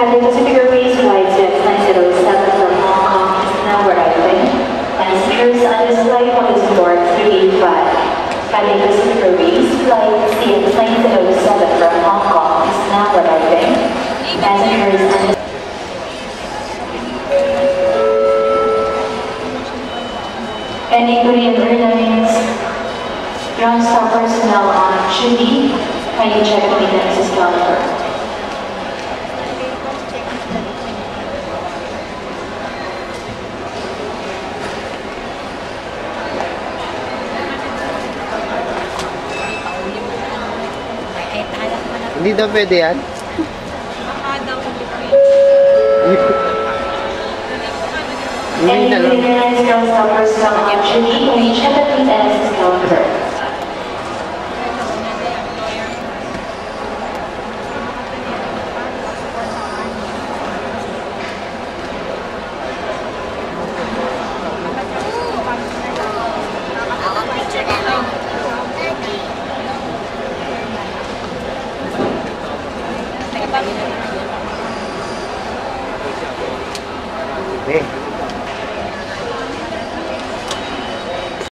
Cathay Pacific Airways flight CX-907 from Hong Kong is now arriving. This flight on 385. Pacific Airways flight CX-907 from Hong Kong is now arriving. Passengers Any Airlines ground staff personnel on duty, kindly check the maintenance calendar. Hindi daw pwede yan. Baka daw hindi Hindi Any na lang. 明。